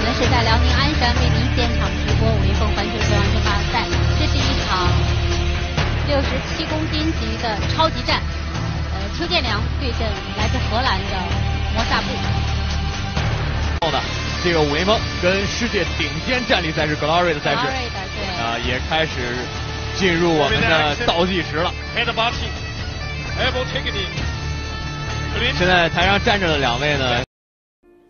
们是在辽宁鞍山为您现场直播五云峰环球拳王争霸赛，这是一场六十七公斤级的超级战。呃，邱建良对阵来自荷兰的摩萨布。后的这个武云峰跟世界顶尖战力赛事 Glory 的赛事啊、也开始进入我们的倒计时了。现在台上站着的两位呢，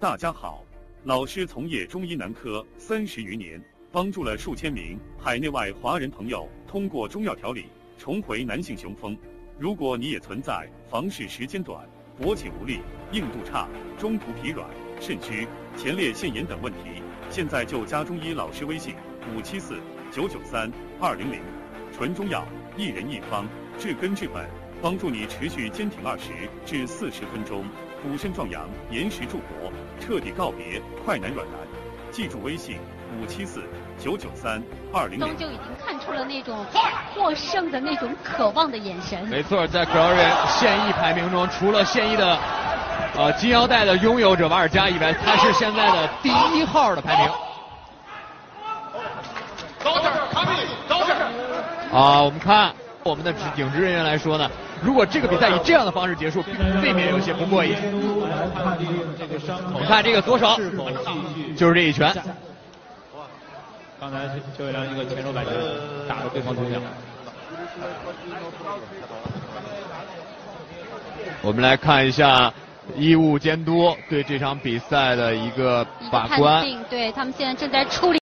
大家好，老师从业中医男科三十余年，帮助了数千名海内外华人朋友通过中药调理重回男性雄风。如果你也存在房事时间短、勃起无力、硬度差、中途疲软、肾虚、前列腺炎等问题，现在就加中医老师微信五七四九九三二零零，纯中药，一人一方，治根治本，帮助你持续坚挺二十至四十分钟，补肾壮阳，延时助勃，彻底告别快男软男。记住微信五七四九九三二零零东。就已经看出了那种获胜的那种渴望的眼神。没错，在 Glory 现役排名中，除了现役的呃金腰带的拥有者瓦尔加以外，他是现在的第一号的排名。Doctor, come in. Doctor. 啊，我们看我们的指警职人员来说呢，如果这个比赛以这样的方式结束，未免有些不过瘾。我们看这个左手，就是这一拳。刚才邱伟良一个前手摆拳打到对方头上。我们来看一下医务监督对这场比赛的一个一个把关判。定，对他们现在正在处理。